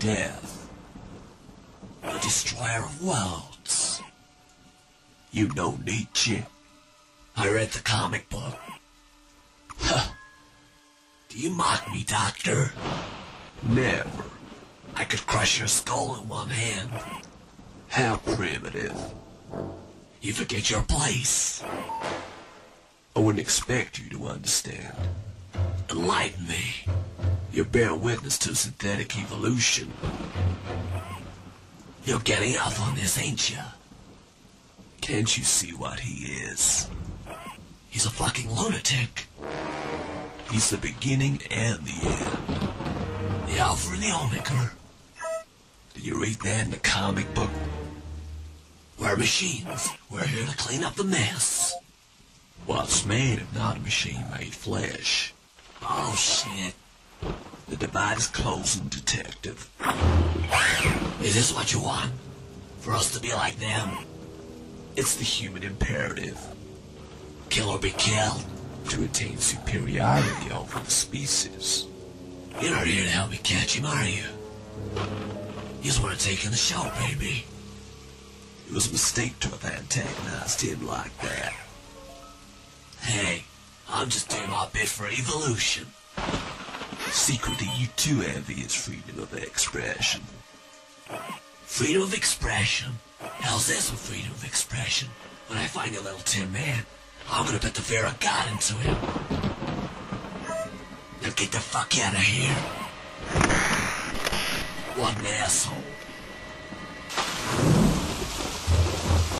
death. The destroyer of worlds. You know Nietzsche. I read the comic book. Huh. Do you mock me, Doctor? Never. I could crush your skull in one hand. How primitive. You forget your place. I wouldn't expect you to understand. Enlighten me. You bear witness to synthetic evolution. You're getting up on this, ain't you? Can't you see what he is? He's a fucking lunatic. He's the beginning and the end. The Alpha and the Omega. Did you read that in the comic book? We're machines. We're here to clean up the mess. What's made of not a machine-made flesh? Oh, shit. The divide is closing, Detective. Is this what you want? For us to be like them? It's the human imperative. Kill or be killed. To attain superiority over the species. You're not here to help me catch him, are you? You just want to take in the show, baby. It was a mistake to have antagonized him like that. Hey, I'm just doing my bit for evolution. Secretly, you too envy his freedom of expression. Freedom of expression? How's this with freedom of expression? When I find a little tin man, I'm gonna put the fear of God into him. Now get the fuck out of here. What an asshole.